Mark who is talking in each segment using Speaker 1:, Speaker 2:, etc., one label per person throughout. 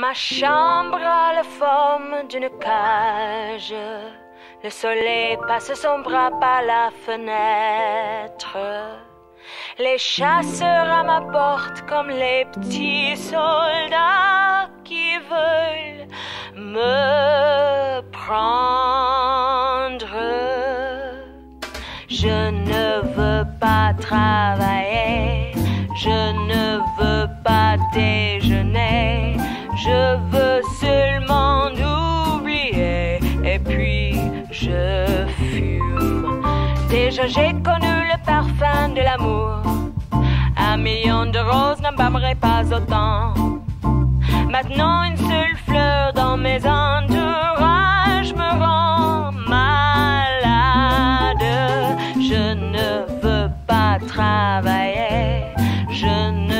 Speaker 1: Ma chambre a la forme d'une cage. Le soleil passe son bras par la fenêtre. Les chasseurs à ma porte comme les petits soldats qui veulent me prendre. Je ne veux pas travailler, je ne veux pas déjeuner, je veux seulement oublier et puis je fume. Déjà j'ai connu le parfum de l'amour, un million de roses n'embâmerait pas autant. Maintenant une seule fleur dans mes entourages me rend malade. Je ne veux pas travailler, je ne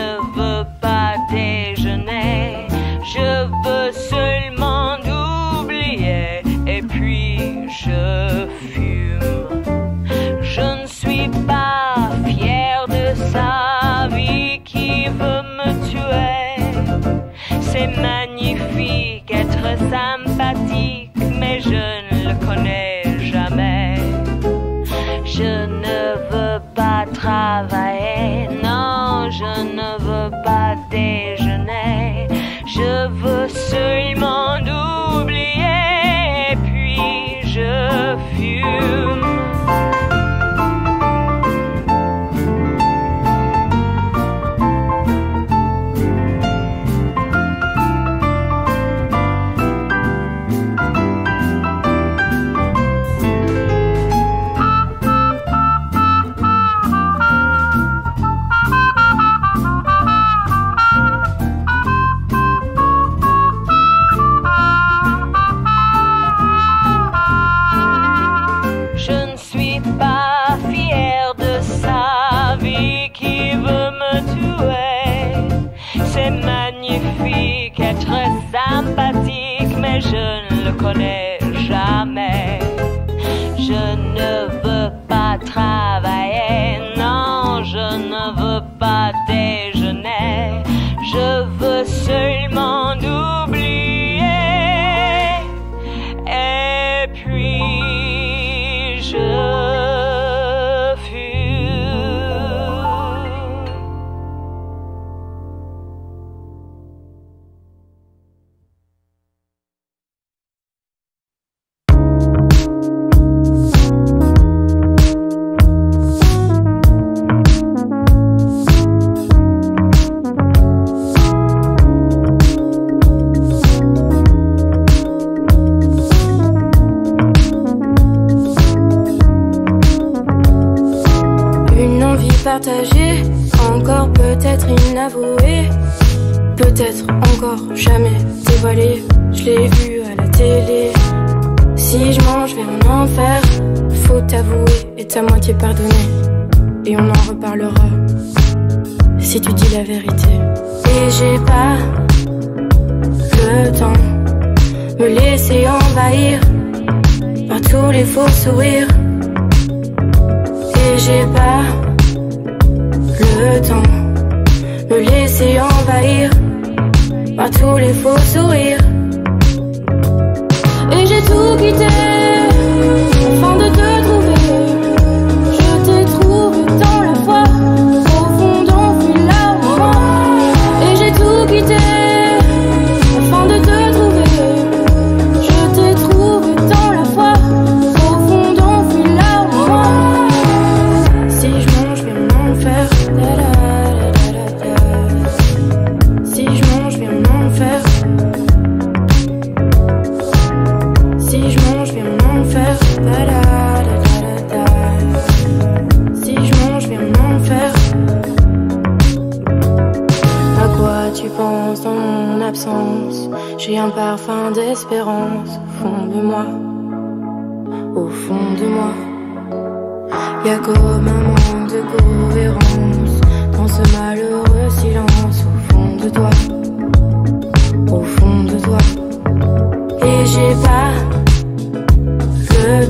Speaker 1: ne
Speaker 2: Encore peut-être inavouée, peut-être encore jamais dévoilée. Je l'ai vu à la télé. Si je mange vers un enfer, faut t'avouer et ta moitié pardonner. Et on en reparlera si tu dis la vérité. Et j'ai pas le temps me laisser envahir par tous les faux sourires. Et j'ai pas me laisser envahir par tous les faux sourires. Et j'ai tout quitté de te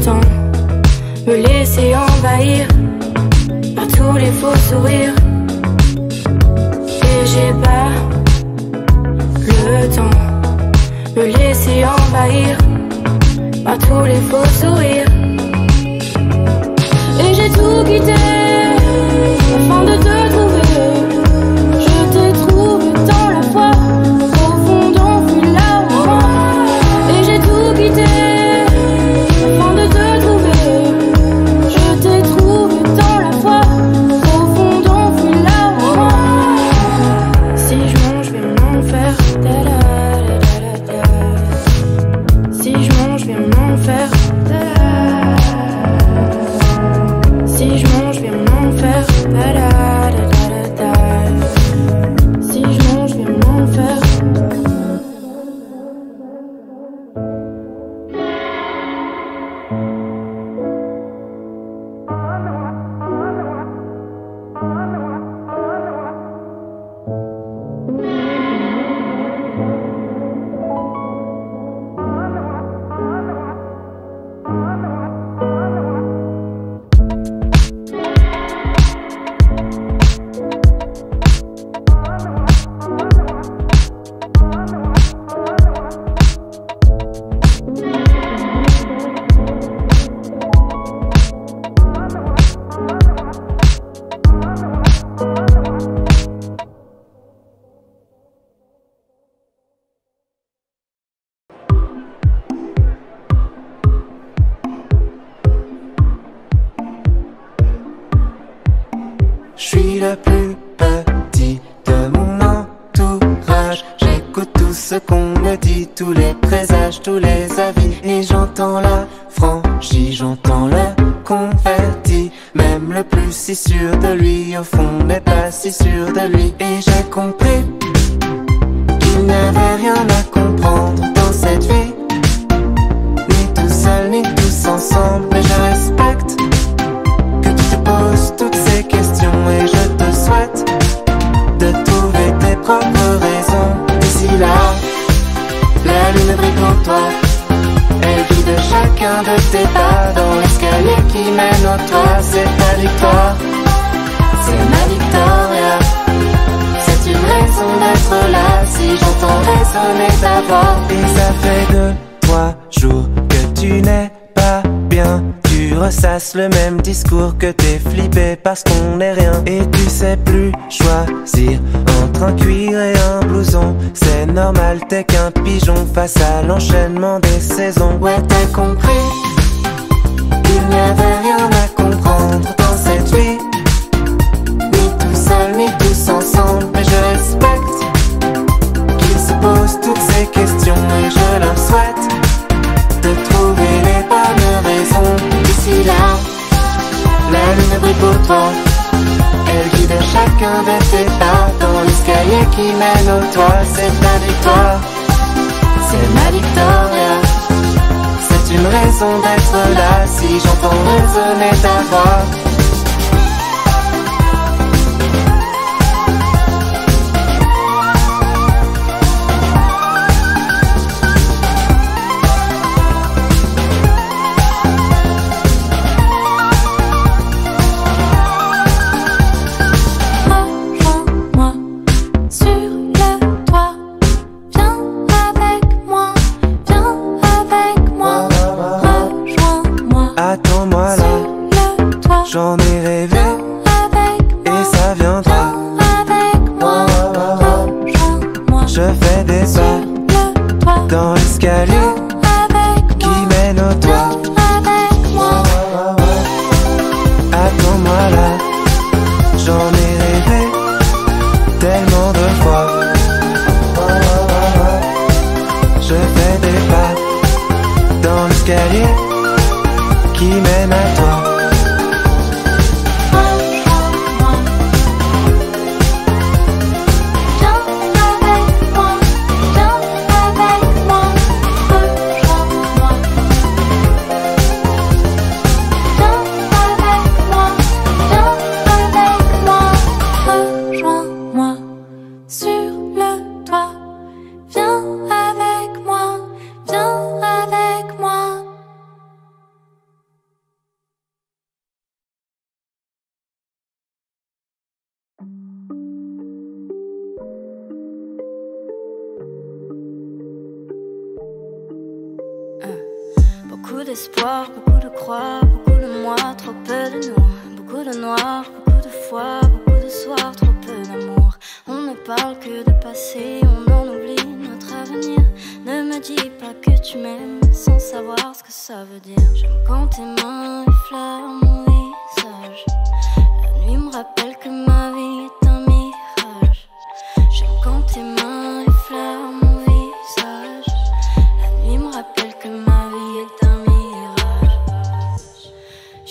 Speaker 2: temps me laisser envahir par tous les faux sourires. Et j'ai pas le temps me laisser envahir par tous les faux sourires. Et j'ai tout quitté afin de te Tout
Speaker 3: ce qu'on me dit, tous les présages, tous les avis. Et j'entends la franchise, j'entends le confetti. Même le plus si sûr de lui, au fond, n'est pas si sûr de lui. Et j'ai compris qu'il n'y avait rien à comprendre dans cette vie. Ni tout seul, ni tous ensemble, mais je respecte que tu te poses toutes ces questions et je te souhaite de trouver tes propres la lune brille toi. Elle guide chacun de tes pas dans l'escalier qui mène au toit. C'est ta victoire, c'est ma victoria. C'est une raison d'être là si j'entends résonner ta voix. Et ça fait deux, trois jours que tu n'es pas bien. Tu ressasses le même discours que t'es flippé parce qu'on n'est rien. Et tu sais plus choisir entre un cuir et un blouson. C'est normal, t'es qu'un pigeon face à l'enchaînement des saisons. Ouais, t'as compris qu'il n'y avait rien à comprendre dans cette vie. Ni tout seul, ni tous ensemble, mais je respecte qu'ils se posent toutes ces questions et je leur souhaite Elle guide chacun de tes pas dans l'escalier qui mène au toit. C'est ta victoire, c'est ma victoria. C'est une raison d'être là si j'entends résonner ta voix.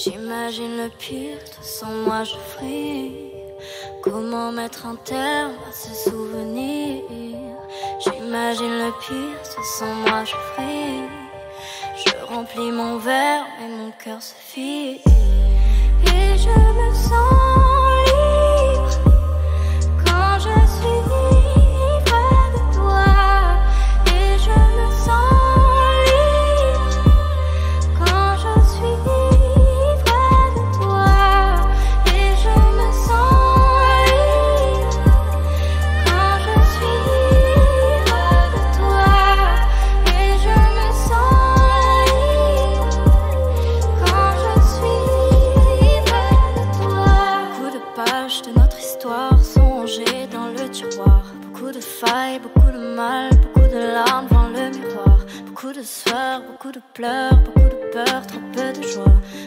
Speaker 4: J'imagine le pire, sans moi je fris. Comment mettre un terme à ce souvenir? J'imagine le pire, sans moi je fris. Je remplis mon verre et mon cœur se fie. Et je me sens. Beaucoup de peur, trop peu de joie.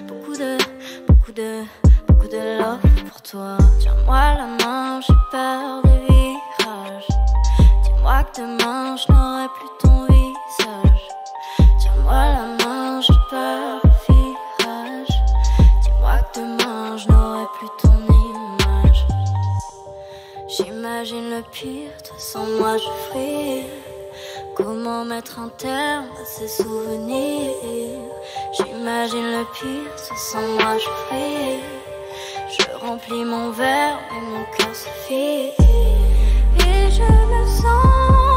Speaker 4: Beaucoup de, beaucoup de, beaucoup de love pour toi. Tiens-moi la main, j'ai peur des virages. Dis-moi que demain je n'aurai plus ton visage. Tiens-moi la main, j'ai peur des virages. Dis-moi que demain je n'aurai plus ton image. J'imagine le pire, toi sans moi je fuis. Comment mettre un terme à ces souvenirs J'imagine le pire, ce sans moi je fais. Je remplis mon verre et mon cœur se fait. Et je me sens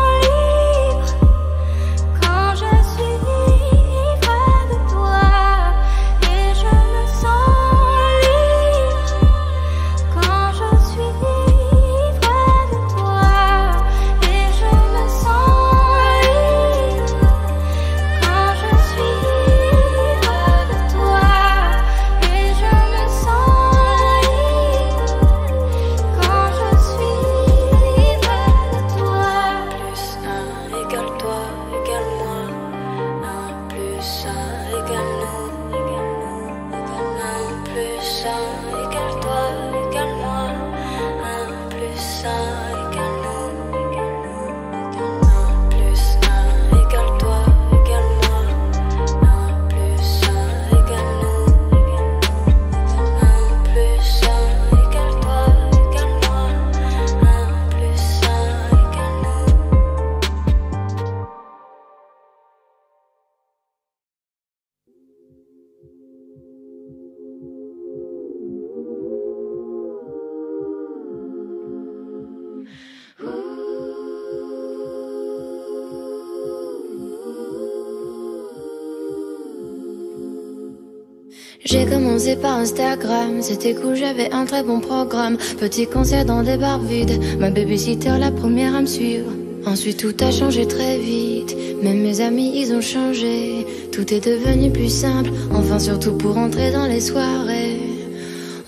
Speaker 5: J'ai commencé par Instagram, c'était cool, j'avais un très bon programme. Petit concert dans des bars vides, ma babysitter la première à me suivre. Ensuite tout a changé très vite, même mes amis ils ont changé. Tout est devenu plus simple, enfin surtout pour entrer dans les soirées.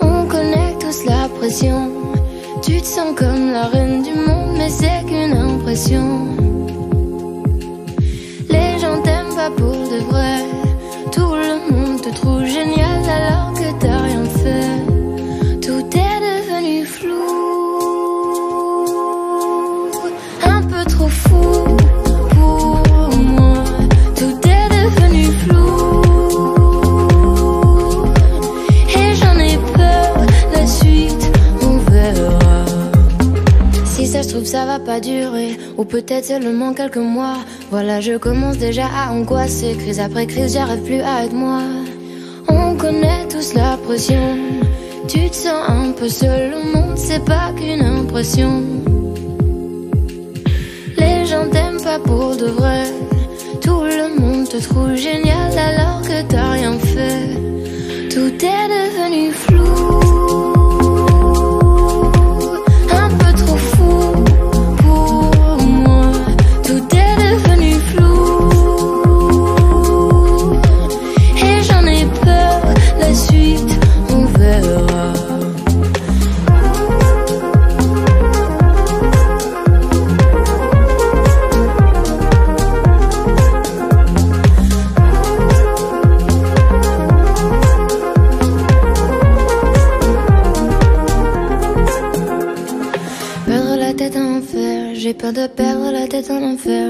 Speaker 5: On connaît tous la pression, tu te sens comme la reine du monde, mais c'est qu'une impression. Les gens t'aiment pas pour de vrai, tout le monde te trouve génial Si ça se trouve, ça va pas durer, ou peut-être seulement quelques mois. Voilà, je commence déjà à angoisser. Crise après crise, j'arrive plus à être moi. On connaît tous la pression. Tu te sens un peu seul, le monde c'est pas qu'une impression. Les gens t'aiment pas pour de vrai. Tout le monde te trouve génial alors que t'as rien fait. Tout est devenu flou.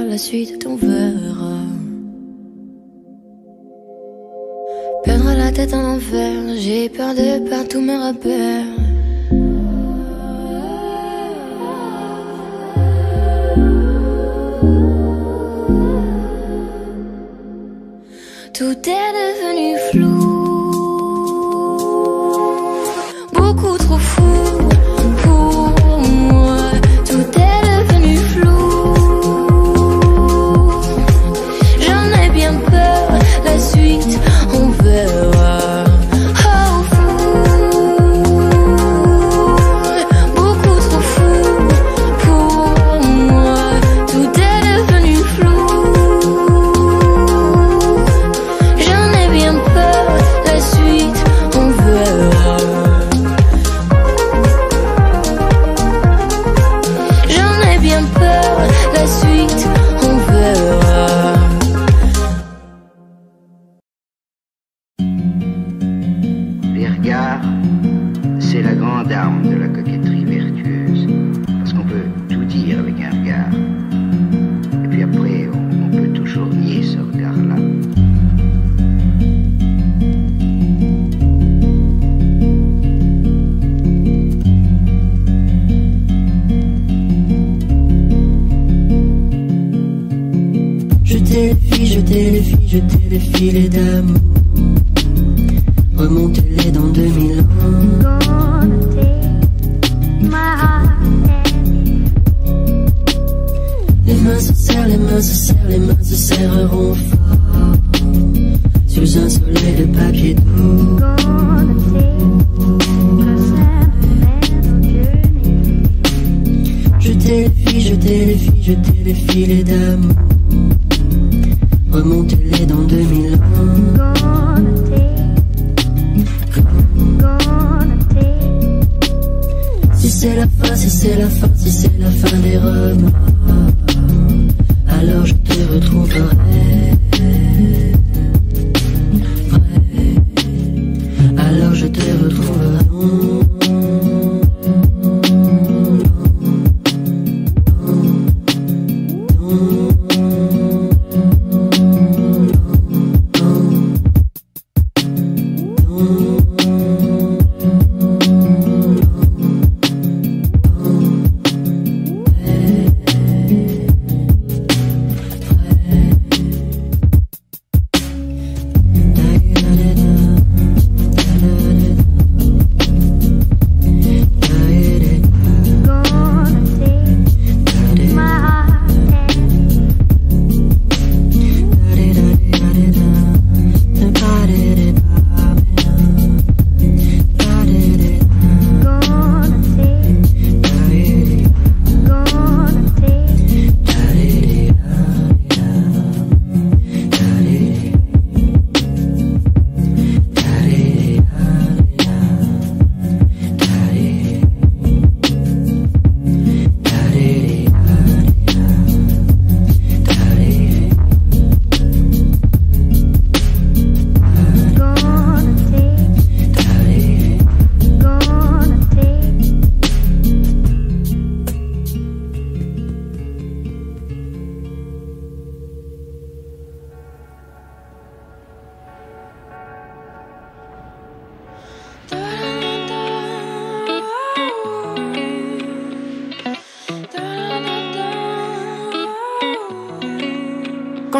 Speaker 5: La suite, on verra. Perdre la tête en enfer, j'ai peur de perdre tous mes repères. Tout est devenu flou.
Speaker 6: Je téléfie, je t'ai téléfie, je téléfie les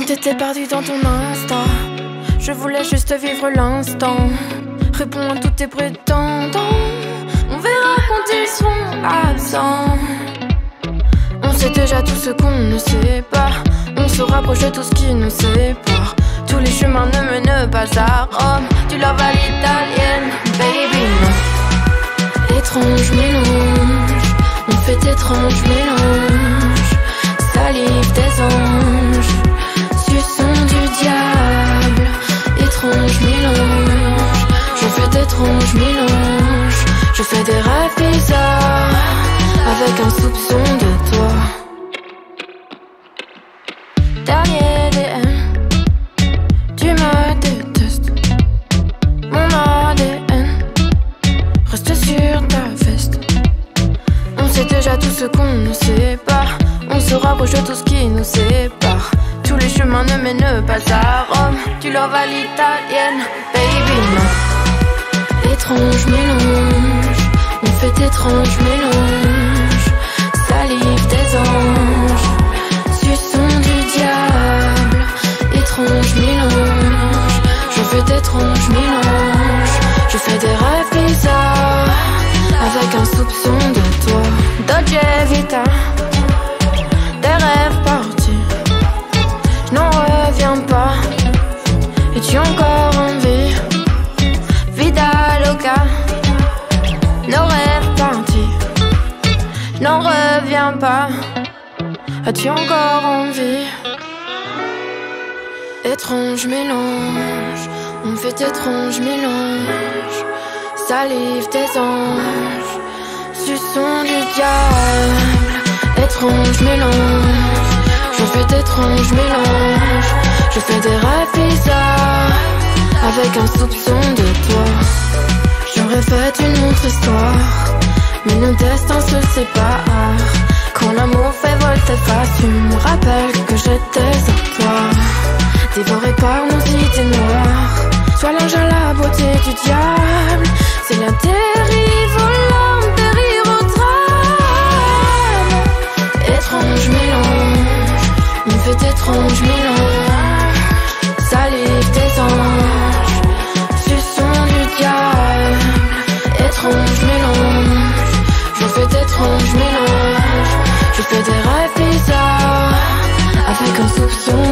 Speaker 6: perdu dans ton instant. Je voulais juste vivre l'instant. Réponds à tous tes prétendants. On verra quand ils seront absents. On sait déjà tout ce qu'on ne sait pas. On se rapproche de tout ce qui nous sépare. Tous les chemins ne mènent pas à Rome. Tu love à l'italienne, baby. Étrange mélange. On fait étrange mélange. Salive des anges Étrange mélange, je fais d'étranges mélanges. Je fais des rêves bizarres avec un soupçon de toi.
Speaker 7: Fait reviens pas. As-tu encore envie? Étrange mélange, on fait étrange mélange. Salive des anges, suçon du diable. Étrange mélange, je fais d'étranges mélanges. Je fais des rêves avec un soupçon de toi. J'aurais fait une autre histoire, mais nos destins se séparent. Quand l'amour fait volte-face, tu me rappelles que j'étais à toi. Dévoré par nos idées noires, sois l'ange à la beauté du diable. C'est la dérive au périr au drame. Étrange mélange, on fait étrange mélange. Salive des anges, du diable. Étrange mélange, Fais des rêves avec un soupçon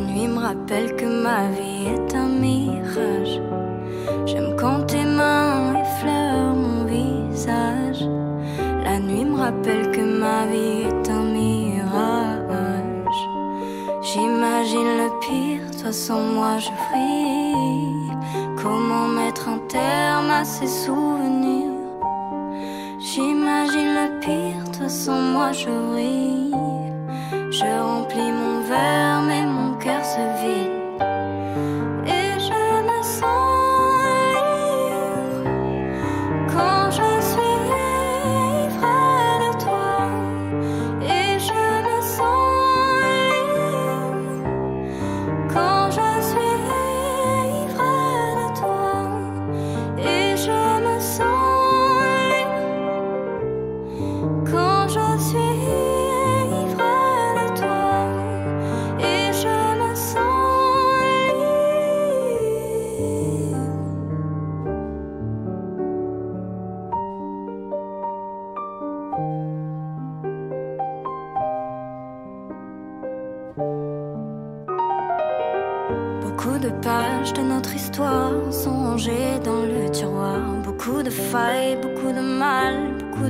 Speaker 4: nuit me rappelle que ma vie est un mirage. J'aime quand tes mains effleurent mon visage. La nuit me rappelle que ma vie est un mirage. J'imagine le pire, toi sans moi je fris. Comment mettre un terme à ces souvenirs? J'imagine le pire, toi sans moi je ris. Je remplis mon verre, mais mon cœur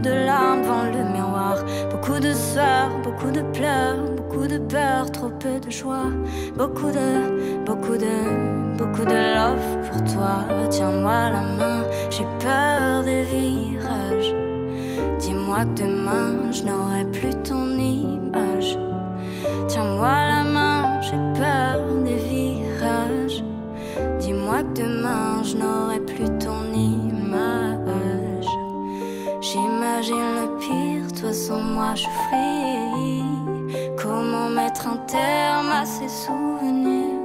Speaker 4: de larmes devant le miroir. Beaucoup de sueur, beaucoup de pleurs, beaucoup de peur, trop peu de joie. Beaucoup de, beaucoup de, beaucoup de love pour toi. Tiens-moi la main, j'ai peur des virages. Dis-moi que demain je n'aurai plus ton image. Moi je fris. Comment mettre un terme à ces souvenirs?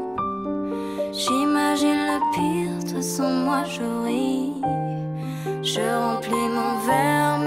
Speaker 4: J'imagine le pire, toi sans moi je ris. Je remplis mon verre,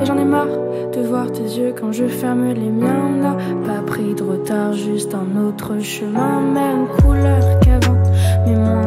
Speaker 4: Et
Speaker 2: j'en ai marre de voir tes yeux quand je ferme les miens. Pas pris de retard, juste un autre chemin, même couleur qu'avant, mais.